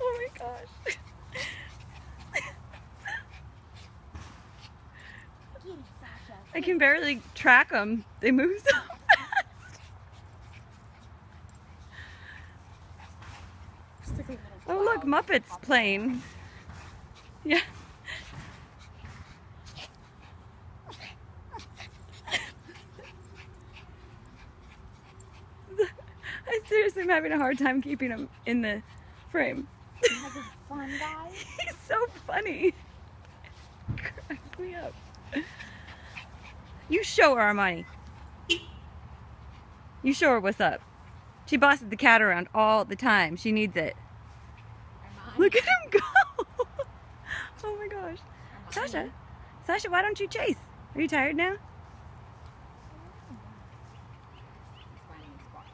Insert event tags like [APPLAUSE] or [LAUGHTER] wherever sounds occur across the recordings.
oh my gosh. Get it, Sasha. I can barely track them. They move so [LAUGHS] fast. Just like a little Oh look. Muppets playing. Yeah. I seriously am having a hard time keeping him in the frame. Fun, guys. [LAUGHS] He's so funny. Cracks me up. You show her, Armani. You show her what's up. She bosses the cat around all the time. She needs it. Armani. Look at him go. [LAUGHS] oh my gosh. Armani. Sasha, Sasha, why don't you chase? Are you tired now? He's finding a spot.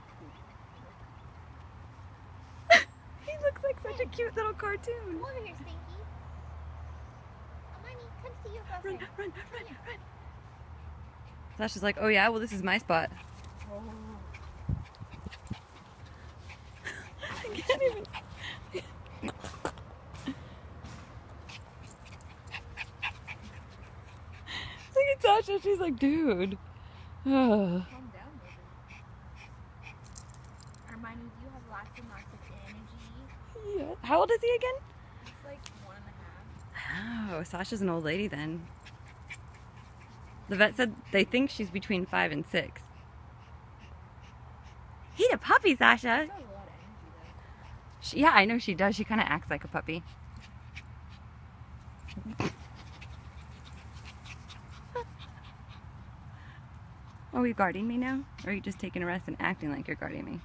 he looks like such a cute little cartoon. Come over here, Stinky. Oh, Armani, come see your Run, run, run, run. Sasha's like, oh yeah, well this is my spot. Oh. [LAUGHS] I can't even. Look at Sasha. She's like, dude. Ugh. [SIGHS] Calm down, baby. Armani, you have lots and lots of energy? Yeah. How old is he again? He's like one and a half. Oh, Sasha's an old lady then. The vet said they think she's between five and six. He's a puppy, Sasha. That's a lot of energy. She, yeah, I know she does. She kind of acts like a puppy. [LAUGHS] Are you guarding me now? Or are you just taking a rest and acting like you're guarding me?